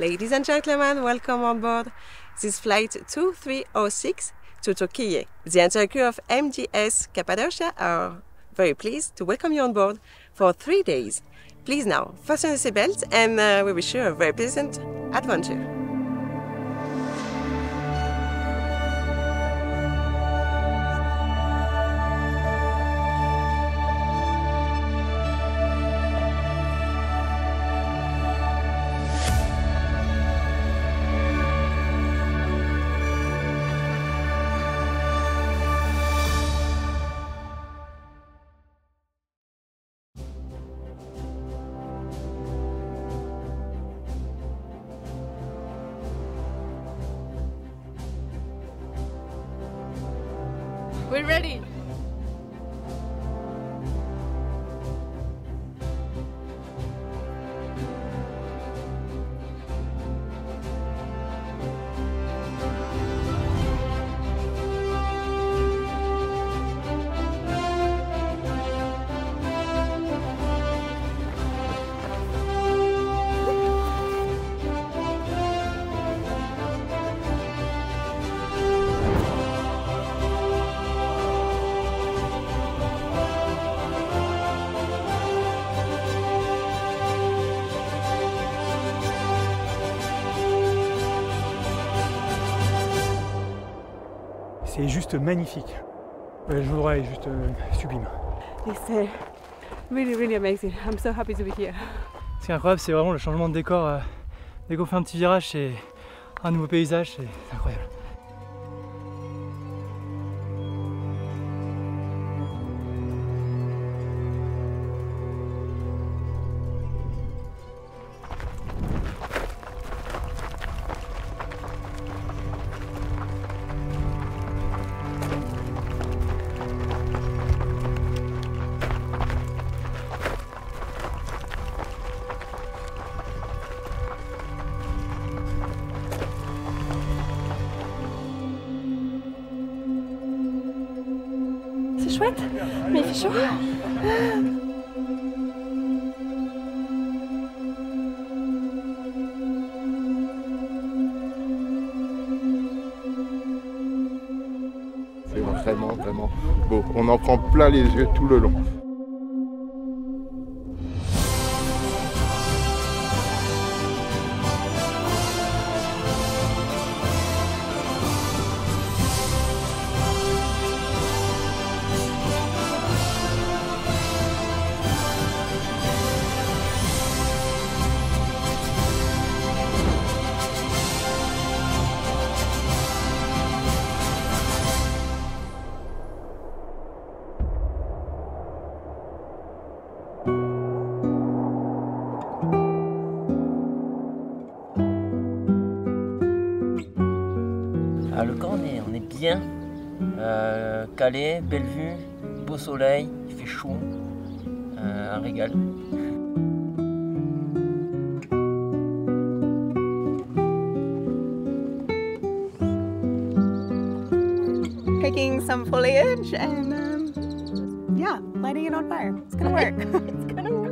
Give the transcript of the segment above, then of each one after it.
Ladies and gentlemen, welcome on board this flight 2306 to Turkey. The entire crew of MGS Cappadocia are very pleased to welcome you on board for three days. Please now fasten your seatbelts and uh, we wish you a very pleasant adventure. We're ready. C'est juste magnifique. Euh, Le jour est juste euh, sublime. It's uh, really, really amazing. I'm so happy to be here. Ce qui est incroyable, c'est vraiment le changement de décor. euh, Dès qu'on fait un petit virage, c'est un nouveau paysage, c'est incroyable. Mais il fait chaud. C'est vraiment, vraiment beau. On en prend plein les yeux tout le long. Ah, le camp, on est, on est bien. Euh, calé, belle vue, beau soleil, il fait chaud. Euh, un régal. picking some foliage and um, yeah, lighting it on fire. It's gonna work. it's gonna work.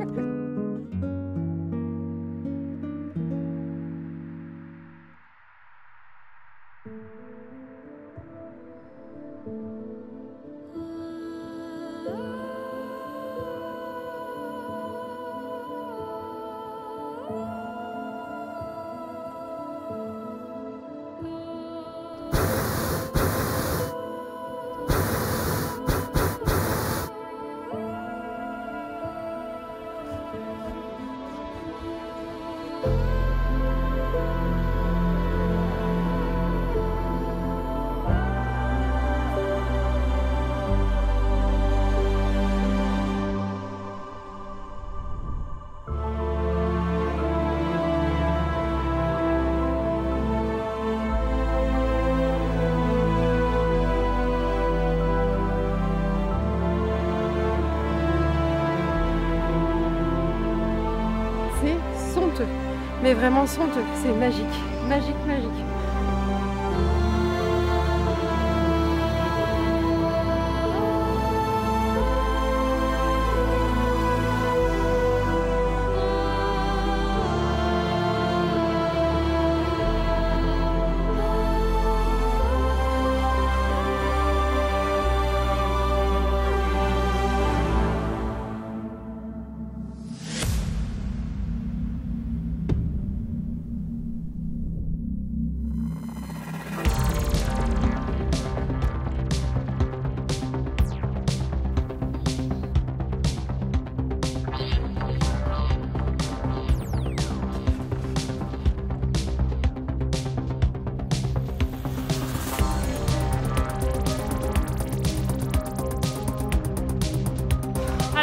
Vraiment somptueux. C'est magique. Magique, magique.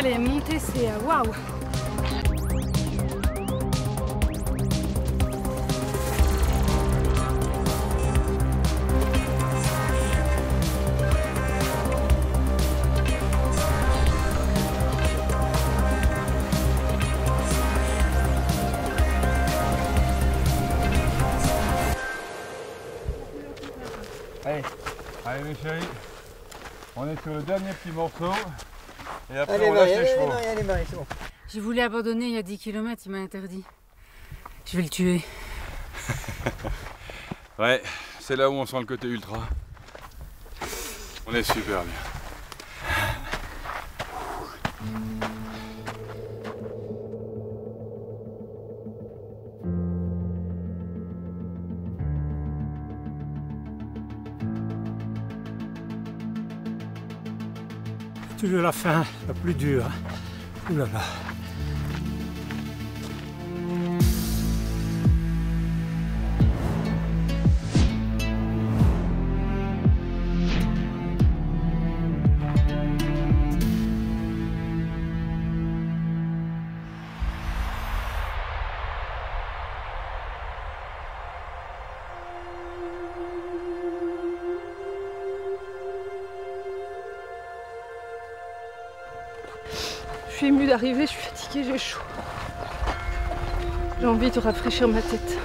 Allez, monter, c'est euh, waouh Allez mes chéris, on est sur le dernier petit morceau. Et après on lâche les chevaux. J'ai voulu abandonner il y a 10 km, il m'a interdit. Je vais le tuer. Ouais, c'est là où on sent le côté ultra. On est super bien. Toujours la fin, la plus dure. Ouh là là. Je suis émue d'arriver, je suis fatiguée, j'ai chaud. J'ai envie de rafraîchir ma tête.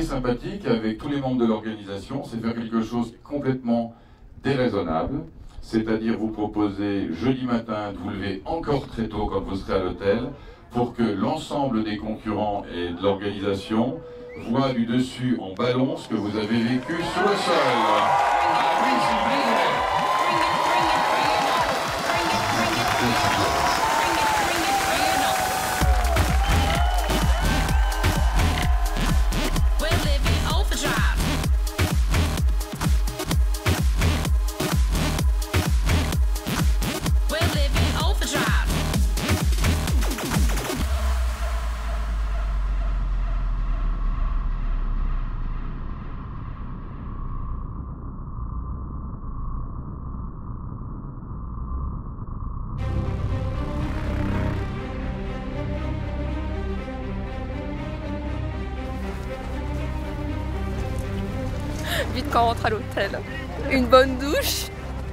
Sympathique avec tous les membres de l'organisation, c'est faire quelque chose complètement déraisonnable. C'est-à-dire vous proposer jeudi matin de vous lever encore très tôt quand vous serez à l'hôtel pour que l'ensemble des concurrents et de l'organisation voient du dessus en ballon ce que vous avez vécu sur le sol. Qu'on rentre à l'hôtel. Une bonne douche.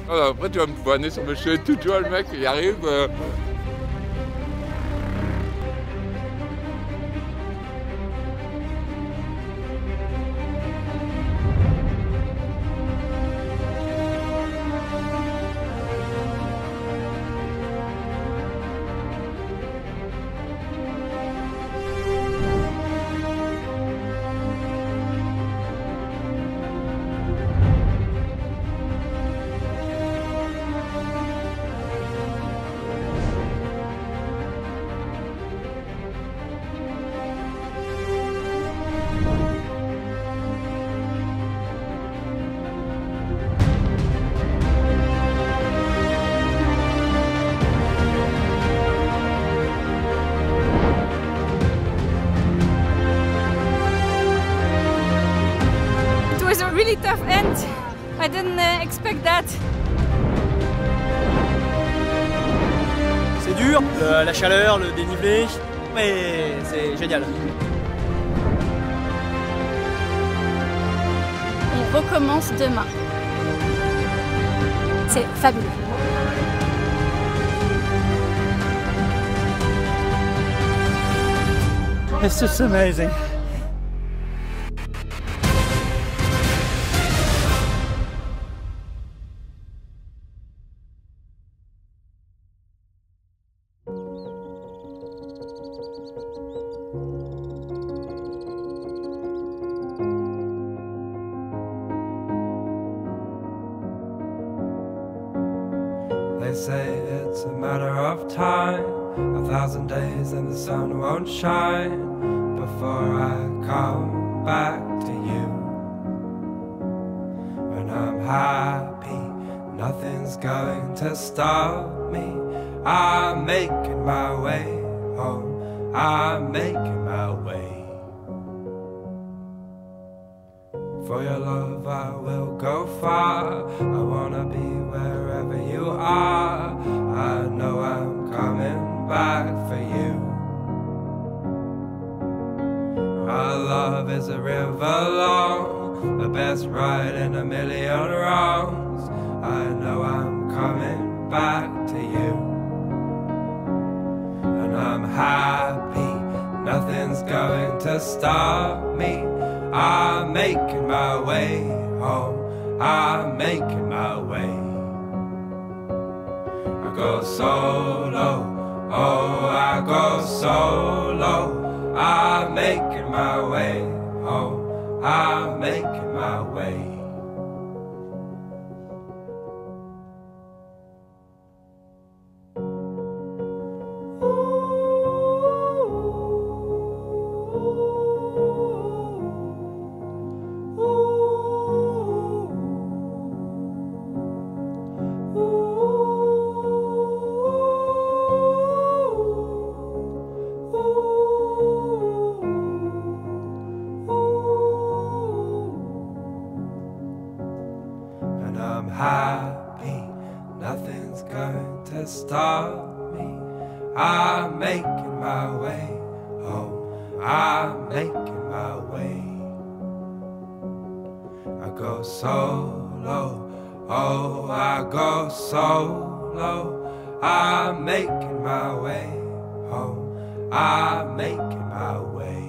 Alors après, tu vas me poigner sur mes cheveux tout, tu vois, le mec, il arrive. euh, really tough end. I didn't uh, expect that. C'est dur, le- la chaleur, le dénivelé, mais c'est génial. On recommence demain. C'est fabuleux. It's just amazing. Sun won't shine before I come back to you. When I'm happy, nothing's going to stop me. I'm making my way home, I'm making my way. For your love, I will go far. I wanna be wherever you are. I know I'm coming back for you. Love is a river long, the best ride in a million wrongs. I know I'm coming back to you. And I'm happy, nothing's going to stop me. I'm making my way home. I'm making my way. I go solo, oh, I go solo. I'm making my way home. I'm making my way. Oh, I go solo. I'm making my way home. I'm making my way.